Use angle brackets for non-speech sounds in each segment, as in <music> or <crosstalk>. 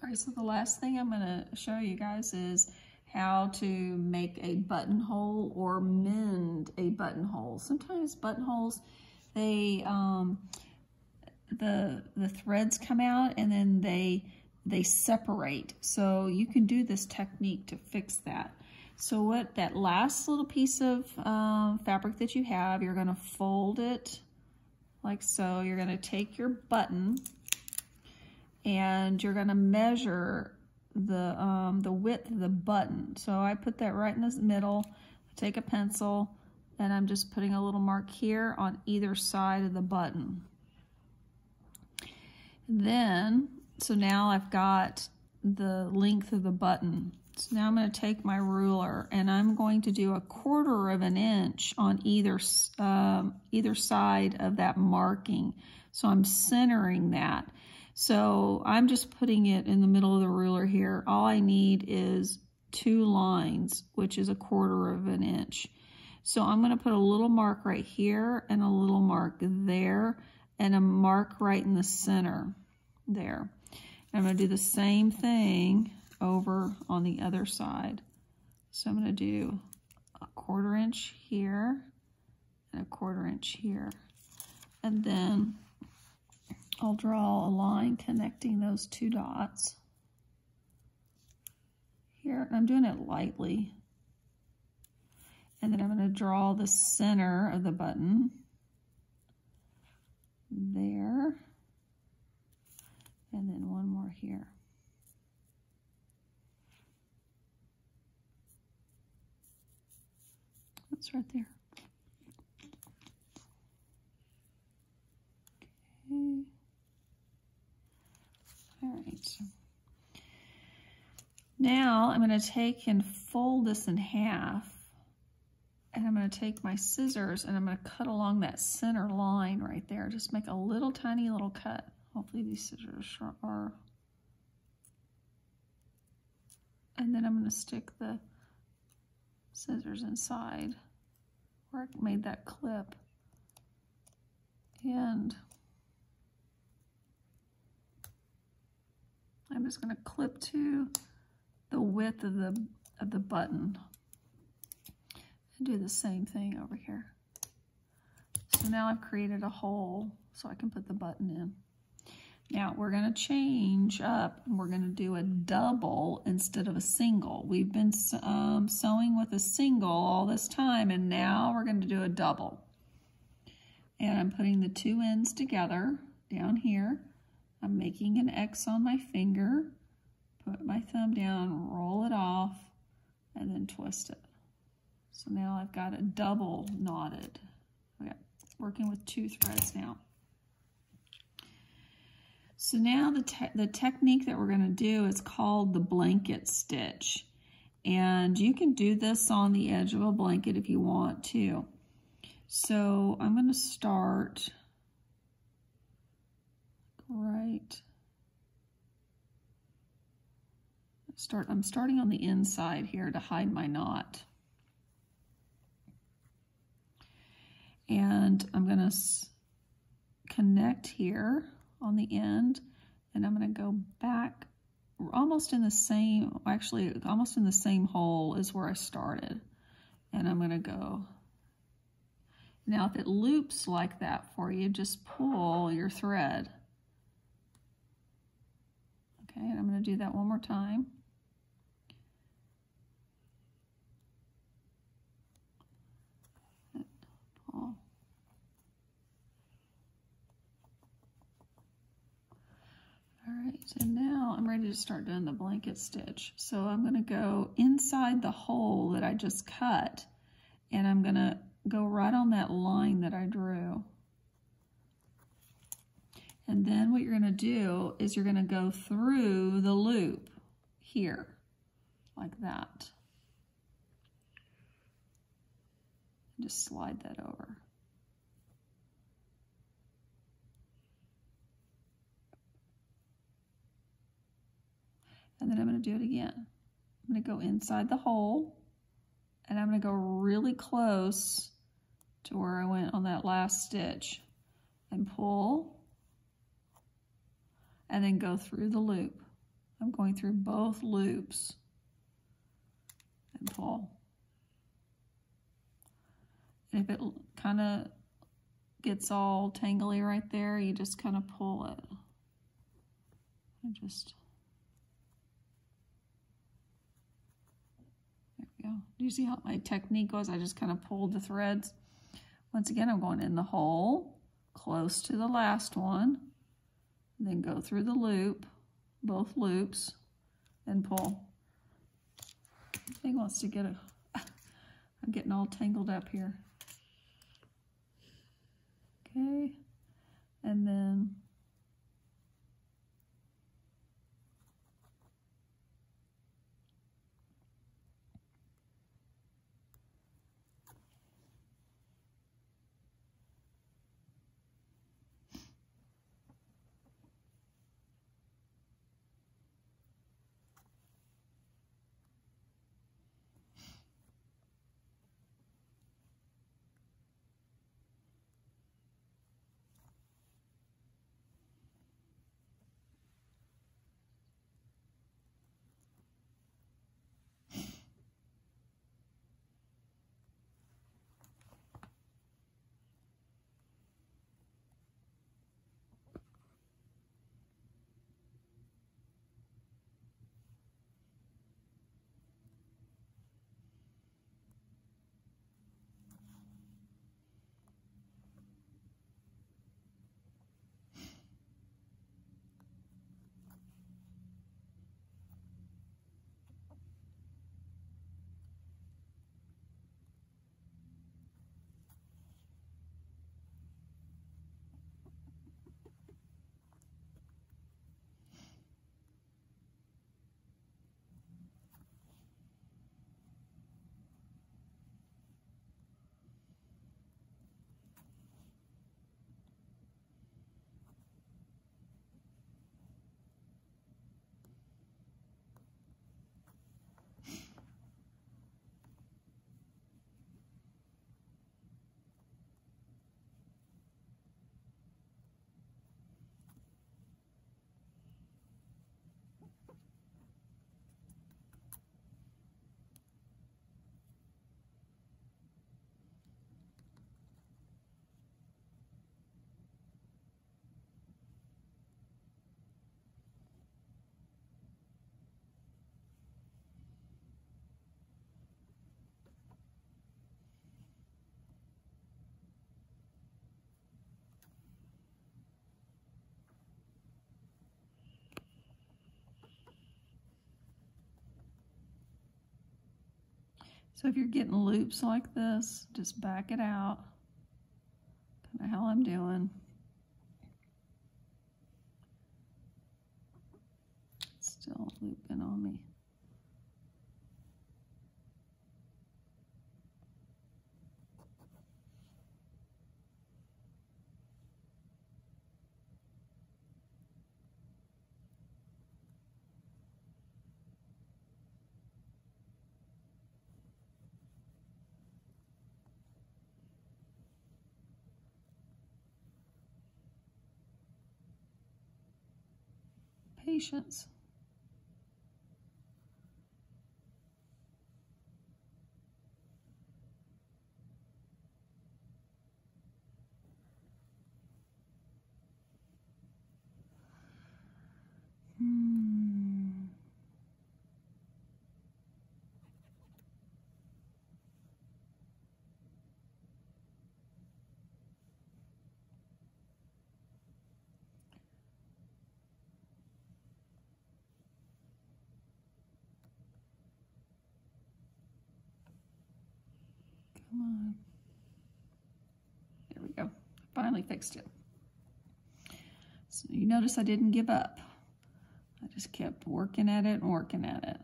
All right, so the last thing I'm gonna show you guys is how to make a buttonhole or mend a buttonhole. Sometimes buttonholes, they, um, the, the threads come out and then they, they separate. So you can do this technique to fix that. So what that last little piece of um, fabric that you have, you're gonna fold it like so. You're gonna take your button and you're gonna measure the, um, the width of the button. So I put that right in the middle, take a pencil, and I'm just putting a little mark here on either side of the button. Then, so now I've got the length of the button. So now I'm going to take my ruler and I'm going to do a quarter of an inch on either, um, either side of that marking. So I'm centering that. So I'm just putting it in the middle of the ruler here. All I need is two lines, which is a quarter of an inch. So I'm going to put a little mark right here and a little mark there and a mark right in the center there. And I'm going to do the same thing over on the other side. So I'm going to do a quarter inch here and a quarter inch here. And then I'll draw a line connecting those two dots here. I'm doing it lightly. And then I'm going to draw the center of the button there. And then one more here. That's right there. Okay. All right. Now I'm going to take and fold this in half. And I'm going to take my scissors and I'm going to cut along that center line right there. Just make a little tiny little cut. Hopefully these scissors are... And then I'm going to stick the scissors inside where I made that clip. And I'm just going to clip to the width of the, of the button and do the same thing over here. So now I've created a hole so I can put the button in. Now we're going to change up and we're going to do a double instead of a single. We've been um, sewing with a single all this time and now we're going to do a double. And I'm putting the two ends together down here I'm making an X on my finger, put my thumb down, roll it off, and then twist it. So now I've got it double knotted. Okay, working with two threads now. So now the, te the technique that we're going to do is called the blanket stitch. And you can do this on the edge of a blanket if you want to. So I'm going to start right. Start, I'm starting on the inside here to hide my knot. And I'm going to connect here on the end and I'm going to go back almost in the same, actually almost in the same hole as where I started. And I'm going to go. Now if it loops like that for you, just pull your thread. Okay, and I'm going to do that one more time. All right, and now I'm ready to start doing the blanket stitch. So I'm going to go inside the hole that I just cut, and I'm going to go right on that line that I drew. And then what you're going to do is you're going to go through the loop here, like that. Just slide that over. And then I'm going to do it again. I'm going to go inside the hole and I'm going to go really close to where I went on that last stitch and pull and then go through the loop I'm going through both loops and pull. And if it kind of gets all tangly right there, you just kind of pull it. And just, there we go. Do you see how my technique was? I just kind of pulled the threads. Once again, I'm going in the hole, close to the last one, then go through the loop, both loops, and pull. Thing wants to get a, <laughs> I'm getting all tangled up here. Okay, and then So if you're getting loops like this, just back it out. Kind of how I'm doing. Still looping on me. Patience. Come on. There we go. Finally fixed it. So you notice I didn't give up. I just kept working at it and working at it.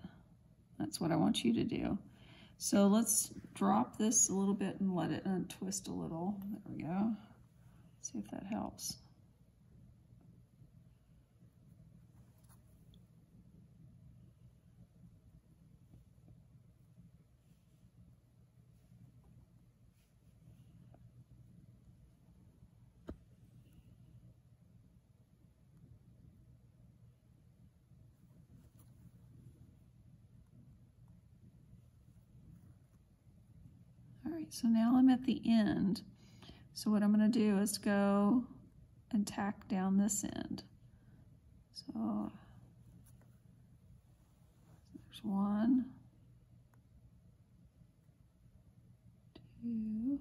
That's what I want you to do. So let's drop this a little bit and let it untwist a little. There we go. See if that helps. Right, so now I'm at the end. So what I'm going to do is go and tack down this end. So there's one, two,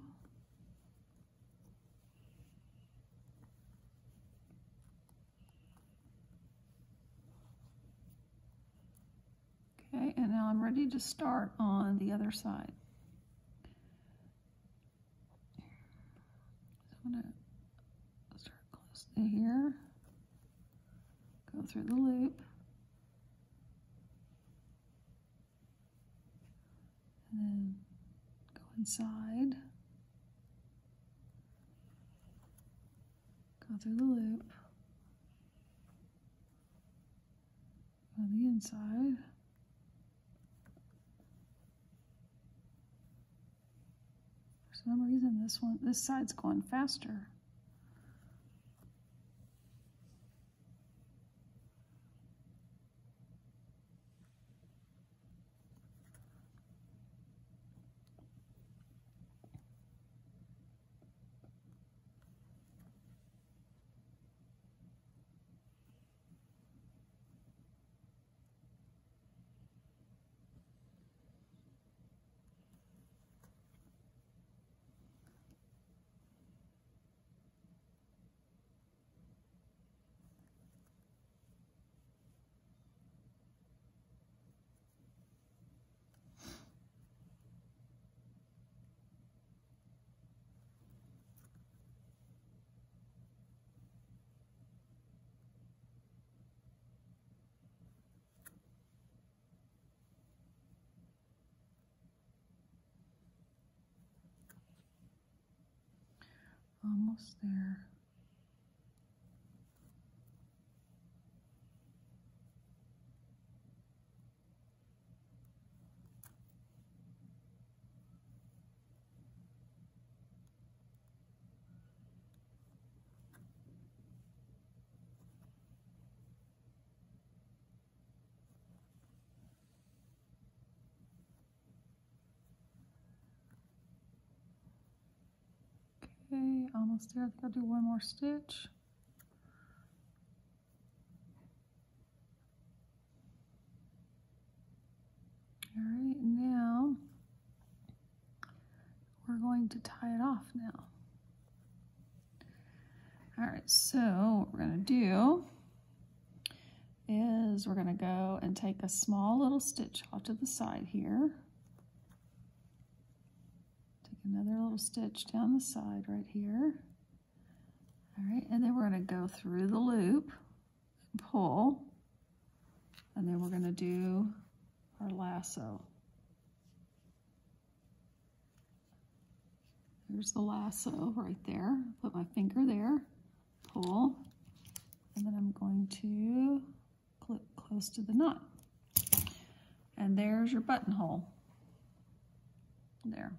Okay, and now I'm ready to start on the other side. I'm going to start close to here, go through the loop, and then go inside, go through the loop, on the inside. Some reason this one, this side's going faster. Almost there. Okay, almost there. I think I'll do one more stitch. All right, now we're going to tie it off now. All right, so what we're gonna do is we're gonna go and take a small little stitch off to the side here another little stitch down the side right here. All right, and then we're going to go through the loop pull, and then we're going to do our lasso. There's the lasso right there. Put my finger there, pull, and then I'm going to clip close to the knot. And there's your buttonhole. There.